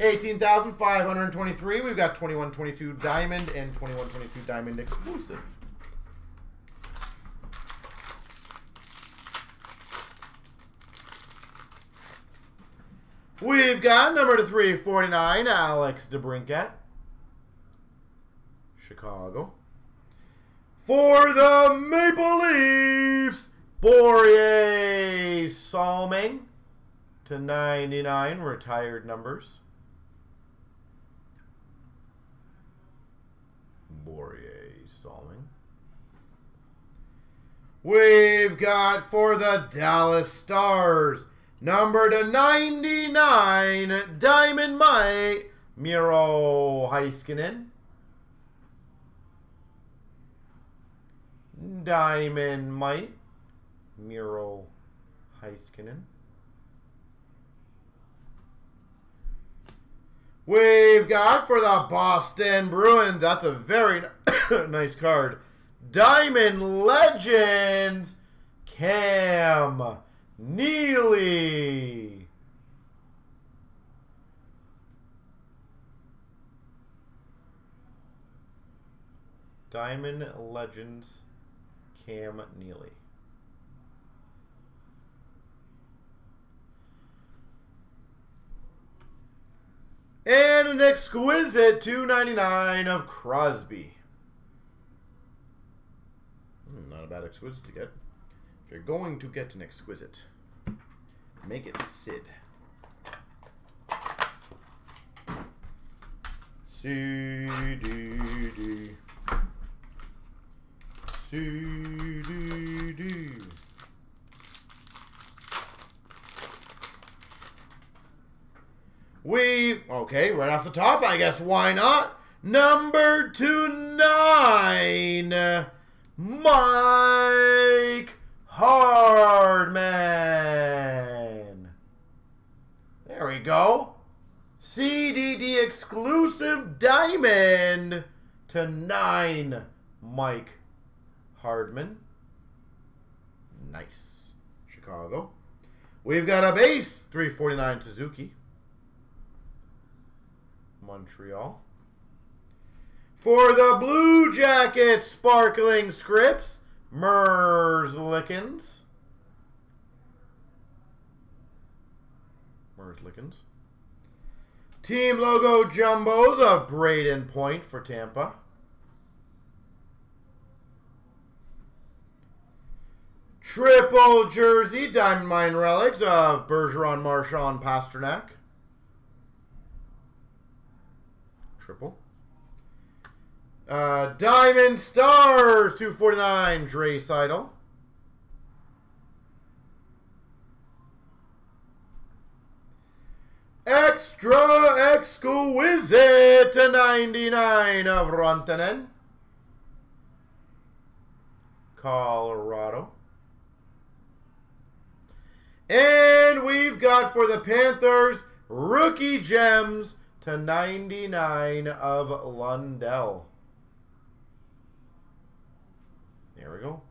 18,523. We've got 2122 Diamond and 2122 Diamond exclusive. We've got number to 349, Alex DeBrincat. Chicago. For the Maple Leafs, Borje Salming to 99, retired numbers. Salming. We've got for the Dallas Stars, number to 99, Diamond Mine, Miro Heiskanen. Diamond Mine, Miro Heiskanen. We've got for the Boston Bruins, that's a very nice card. Diamond Legends, Cam Neely. Diamond Legends, Cam Neely. And an exquisite 299 of Crosby. Not a bad exquisite to get. If you're going to get an exquisite, make it Sid. C D D. C D D. We, okay, right off the top, I guess, why not? Number two nine, Mike Hardman. There we go. CDD exclusive diamond to nine, Mike Hardman. Nice. Chicago. We've got a base, 349 Suzuki. Montreal. For the Blue Jackets, Sparkling Scripts, Merzlikins. Merzlikins. Team logo jumbos of Brayden Point for Tampa. Triple jersey, Diamond Mine Relics of Bergeron, Marchand, Pastrnak. Triple. Uh, Diamond Stars, 249, Dre Seider. Extra Exquisite to 99 of Rantanen. Colorado. And we've got for the Panthers, Rookie Gems to 99 of Lundell. There we go.